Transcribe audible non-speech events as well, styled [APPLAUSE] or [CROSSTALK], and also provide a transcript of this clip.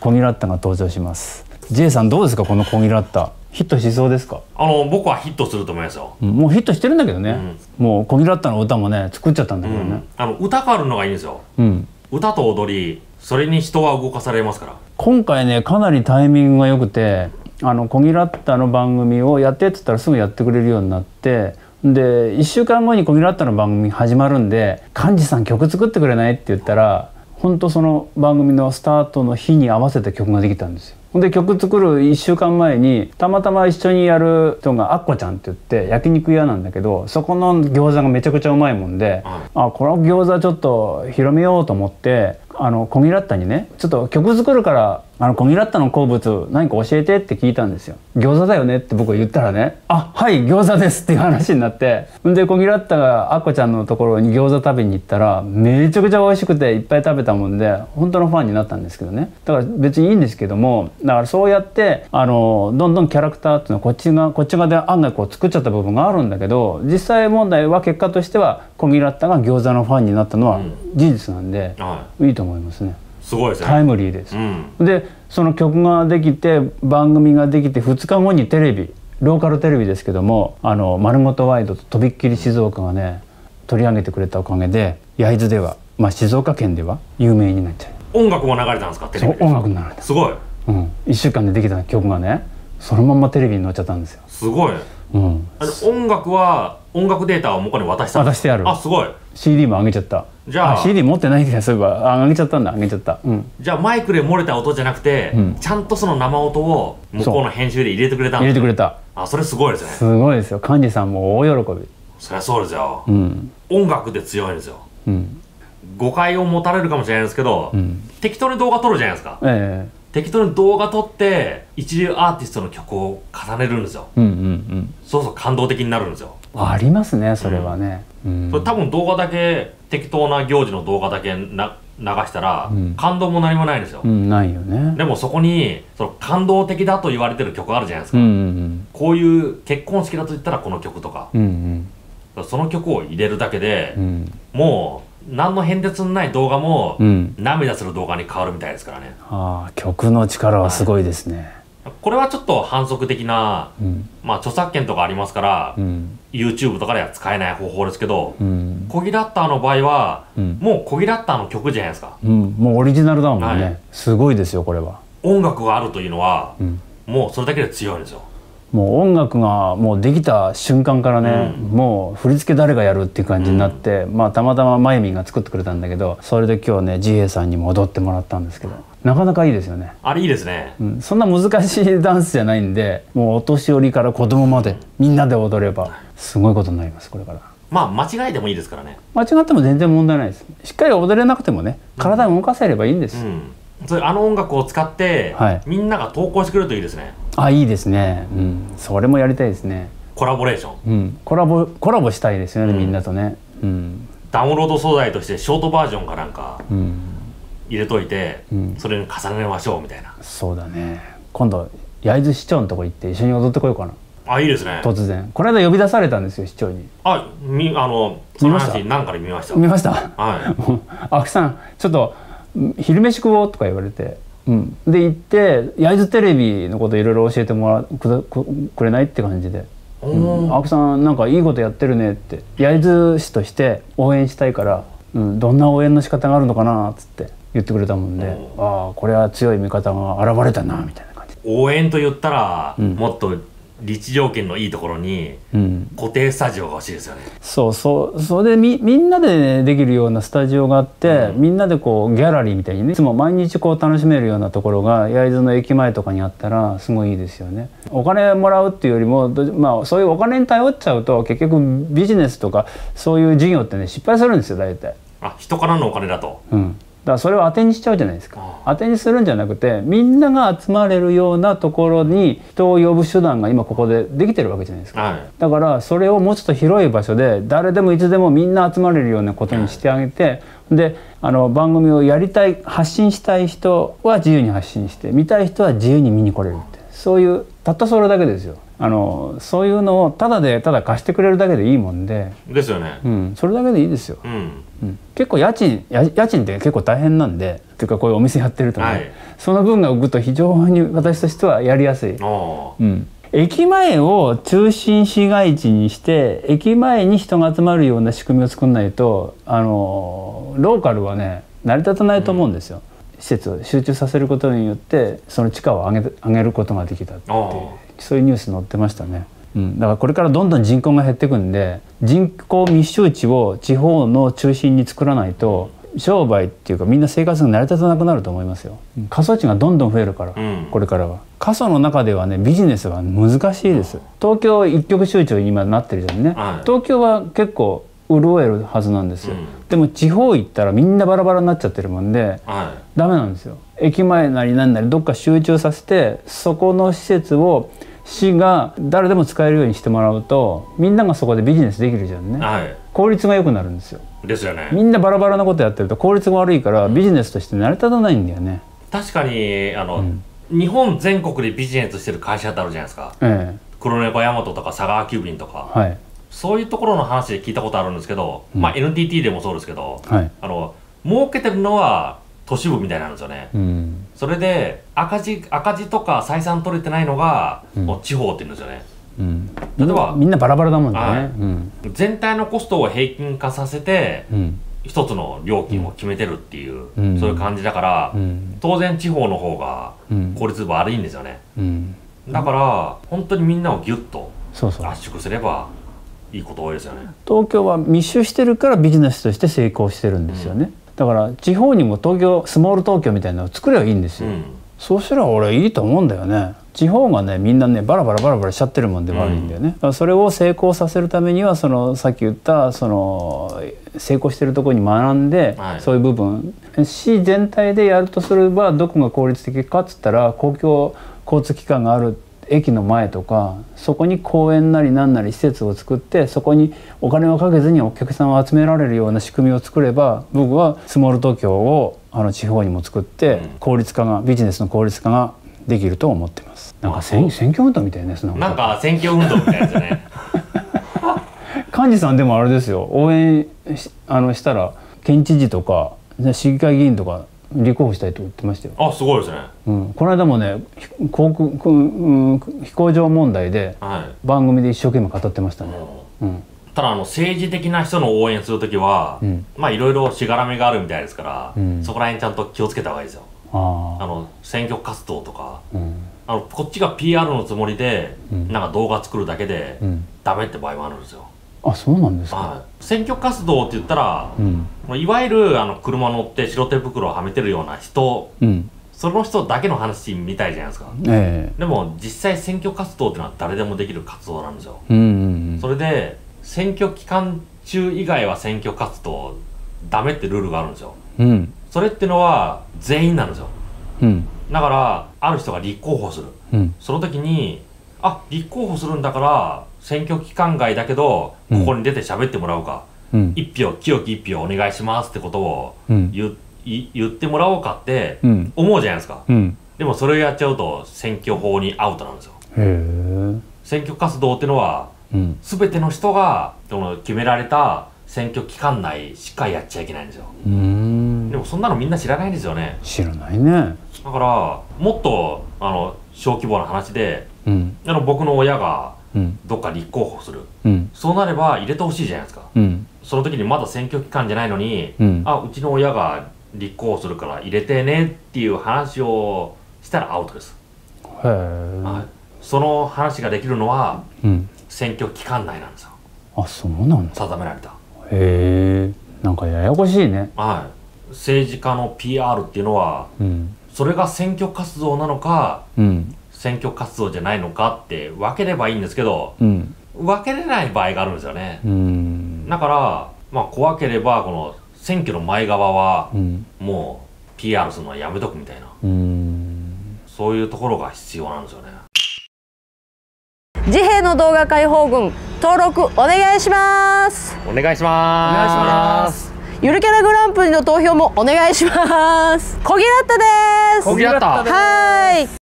コギラッタが登場します。J さんどうですかこのコギラッタ。ヒットしそうですか？あの僕はヒットすると思いますよ、もうヒットしてるんだけどね、もうコギラッタの歌もね作っちゃったんだけどね、あの歌があるのがいいんですよ。うん。歌と踊りそれに人は動かされますから。今回ねかなりタイミングが良くてあのコギラッタの番組をやってって言ったらすぐやってくれるようになってで1週間後にコギラッタの番組始まるんで「幹事さん曲作ってくれない?」って言ったら本当その番組のスタートの日に合わせて曲ができたんですよ。ほんで曲作る1週間前にたまたま一緒にやる人がアッコちゃんって言って焼肉屋なんだけどそこの餃子がめちゃくちゃうまいもんで、あこの餃子ちょっと広めようと思ってあのコギラッタにねちょっと曲作るからあのコギラッタの好物何か教えてって聞いたんですよ。餃子だよねって僕が言ったらね。あはい餃子ですっていう話になって。んでコギラッタがアッコちゃんのところに餃子食べに行ったらめちゃくちゃ美味しくていっぱい食べたもんで本当のファンになったんですけどね。だから別にいいんですけどもだからそうやってあのどんどんキャラクターっていうのはこっちがこっち側で案外こう作っちゃった部分があるんだけど実際問題は結果としてはコギラッタが餃子のファンになったのは事実なんで、はいいと思いますね。すごいですね。タイムリーです。うん。でその曲ができて番組ができて2日後にテレビローカルテレビですけども「あの丸ごとワイド」と「とびっきり静岡」がね取り上げてくれたおかげで焼津では、まあ、静岡県では有名になっちゃう。音楽も流れたんですかテレビで？そう音楽になるんです、すごい。うん、1週間でできた曲がねそのまんまテレビに載っちゃったんですよ、すごい。うん、あの音楽は音楽データを向こうに渡した。んです渡してある。あすごい。CD も上げちゃった。じゃあ。CD 持ってないけどそういえば。あ上げちゃったんだ。上げちゃった。うん。じゃあマイクで漏れた音じゃなくて、うん。ちゃんとその生音を向こうの編集で入れてくれた。ん入れてくれた。あそれすごいですね。すごいですよ。幹事さんも大喜び。そりゃそうですよ、うん。音楽で強いんですよ。うん。誤解を持たれるかもしれないですけど、うん。適当に動画撮るじゃないですか。え適当に動画撮って一流アーティストの曲を重ねるんですよ。えうんうんうん。そうそう感動的になるんですよ、ありますねそれはね、うん。それ多分動画だけ適当な行事の動画だけな流したら、うん。感動も何もないんですよ、うんないよね。でもそこにその感動的だと言われてる曲あるじゃないですか、うんうん。こういう結婚式だと言ったらこの曲とか。うんうん。その曲を入れるだけでう、ん。もう何の変哲のない動画も、うん。涙する動画に変わるみたいですからね。ああ曲の力はすごいですね、これはちょっと反則的な、うん。まあ、著作権とかありますから、うん。YouTube とかでは使えない方法ですけど、うん。コギラッターの場合は、うん。もうコギラッターの曲じゃないですか。うん。もうオリジナルだもんね、はい。すごいですよこれは、音楽があるというのは、うん、もうそれだけで強いんですよもう音楽がもうできた瞬間からね、うん。もう振り付け誰がやるっていう感じになって、まあたまたままゆみんが作ってくれたんだけどそれで今日ねジエさんにも踊ってもらったんですけどなかなかいいですよね、あれいいですね。うん、そんな難しいダンスじゃないんでもうお年寄りから子供までみんなで踊ればすごいことになりますこれから。まあ間違いでもいいですからね。間違っても全然問題ないです。しっかり踊れなくてもね体を動かせればいいんです、うんあの音楽を使って、はい。みんなが投稿してくれるといいですね。あいいですね。うん。それもやりたいですね。コラボレーション。うん。コラボコラボしたいですよね、うん。みんなとね。うん。ダウンロード素材としてショートバージョンかなんかうん。入れといて、うん。それに重ねましょうみたいな。そうだね。今度焼津市長のとこ行って一緒に踊ってこようかな。あいいですね。突然。この間呼び出されたんですよ市長に。あみあのその見ました？話何から見ました？見ました？は青木 [LAUGHS] さんちょっとうん昼飯食おうとか言われて、うん、で行って焼津テレビのこといろいろ教えてもらくだくくれないって感じで。いお青木さんなんかいいことやってるねって。焼津市として応援したいから、うん、どんな応援の仕方があるのかなっつって言ってくれたもんでああこれは強い味方が現れたなみたいな感じ。で、応援と言ったら、うん。もっと立地条件のいいところにうん、固定スタジオが欲しいですよね。そうそうそれでみみんなで、ね、できるようなスタジオがあって、うん。みんなでこうギャラリーみたいにねいつも毎日こう楽しめるようなところが焼津の駅前とかにあったらすごいいいですよね。お金もらうっていうよりも、どまあ、そういうお金に頼っちゃうと結局ビジネスとかそういう事業ってね失敗するんですよ大体。あ人からのお金だと。うんだからそれを当てにしちゃうじゃないですか。あ当てにするんじゃなくてみんなが集まれるようなところに人を呼ぶ手段が今ここでできてるわけじゃないですか。はい。だからそれをもうちょっと広い場所で誰でもいつでもみんな集まれるようなことにしてあげてであの番組をやりたい発信したい人は自由に発信して見たい人は自由に見に来れるってそういうたったそれだけですよ。あのそういうのをただでただ貸してくれるだけでいいもんで、ですよね。うん、それだけでいいですよ、うん。うん、結構家賃や家賃って結構大変なんで。っていうかこういうお店やってるとね、はい。その分が浮くと非常に私としてはやりやすい、おうん、駅前を中心市街地にして駅前に人が集まるような仕組みを作んないとあのローカルはね成り立たないと思うんですよ、施設を集中させることによってその地価を上げ上げることができたっていうおそういうニュース載ってましたね。うん、だからこれからどんどん人口が減っていくんで人口密集地を地方の中心に作らないと商売っていうかみんな生活が成り立たなくなると思いますよ。うん過疎地がどんどん増えるから、うんこれからは。過疎の中ではねビジネスは難しいです。東京一極集中に今なってるじゃんね。はい東京は結構潤えるはずなんですよ。うん。でも地方行ったらみんなバラバラになっちゃってるもんで。はダメなんですよ。駅前なりなんなりどっか集中させてそこの施設を市が誰でも使えるようにしてもらうとみんながそこでビジネスできるじゃんね。いはい。効率が良くなるんですよ。ですよね。みんなバラバラなことやってると効率が悪いからビジネスとして成り立たないんだよね。確かにあの、ん。日本全国でビジネスしてる会社ってあるじゃないですか。え黒猫ヤマトとか佐川急便とか。えはいそういうところの話で聞いたことあるんですけど、うん。まあ NTT でもそうですけどはい。あの儲けてるのは都市部みたいなんですよね。うん。それで赤字赤字とか採算取れてないのが、うん。もう地方って言うんですよね。うん。例えばみんなバラバラだもんね、はい。うん。全体のコストを平均化させてうん。一つの料金を決めてるっていう、うん。そういう感じだから、うん。当然地方の方がうん。効率悪いんですよね。うん。だから本当にみんなをギュッと圧縮すればいいこと多いですよね。東京は密集してるからビジネスとして成功してるんですよね、だから地方にも東京スモール東京みたいなのを作ればいいんですよ、うん。そうしたら俺いいと思うんだよね。地方がねみんなねバラバラバラバラしちゃってるもんで悪いんだよね、だからそれを成功させるためにはそのさっき言ったその成功してるところに学んで、はい。そういう部分。市全体でやるとすればどこが効率的かっつったら公共交通機関がある駅の前とかそこに公園なりなんなり施設を作ってそこにお金をかけずにお客さんを集められるような仕組みを作れば僕はスモール東京をあの地方にも作ってうん。効率化がビジネスの効率化ができると思ってます。なんかあ選選挙運動みたいなやつなんなんか選挙運動みたいですよね。[LAUGHS] 幹事さんでもあれですよ。応援しあのしたら県知事とか市議会議員とか立候補したいと言ってましたよ。あすごいですね。うん、この間もねひ航空、うん、飛行場問題ではい。番組で一生懸命語ってましたね。うん。ただあの政治的な人の応援するときは、うん。まあいろいろしがらみがあるみたいですから、うん。そこら辺ちゃんと気をつけた方がいいですよ。あああの選挙活動とか。うん。あのこっちが PR のつもりで、うん。なんか動画作るだけで、うん、ダメって場合もあるんですよ、あそうなんですか？はい、選挙活動って言ったら、うん。いわゆるあの車乗って白手袋をはめてるような人うん。その人だけの話みたいじゃないですか。えでも実際選挙活動っていうのは誰でもできる活動なんですよ。えうんうん。それで選挙期間中以外は選挙活動ダメってルールがあるんですよ。うんうん。それってのは全員なんですよ。うん。だからある人が立候補する。うん。その時にあ立候補するんだから選挙期間外だけどうん。ここに出て喋ってもらおうか、うん。一票清き一票お願いしますってことをうん。言,、い言ってもらおうかってうん。思うじゃないですか。うん。でもそれをやっちゃうと選挙法にアウトなんですよ。選挙活動ってのはうん。全ての人がその決められた選挙期間内しかやっちゃいけないんですよ。でもそんなのみんな知らないんですよね。知らないね。だからもっとあの小規模な話でうん。あの僕の親がうんどっか立候補する。うん。そうなれば入れてほしいじゃないですか。うん。その時にまだ選挙期間じゃないのに、うん。あうちの親が立候補するから入れてねっていう話をしたらアウトです、へえはい、その話ができるのはうん。選挙期間内なんですよ。あそうなんだ。定められた。へえなんかややこしいね。はい。政治家の PR っていうのはうん。それが選挙活動なのかうん選挙活動じゃないのかって分ければいいんですけどうん。分けれない場合があるんですよね。うん。だからまあ怖ければこの選挙の前側はうん。もう PR するのはやめとくみたいな。うん。そういうところが必要なんですよね。自閉の動画解放軍登録お願いします。お願いします。すゆるキャラグランプリの投票もお願いします。小木ラッタです。小木ラッタはーい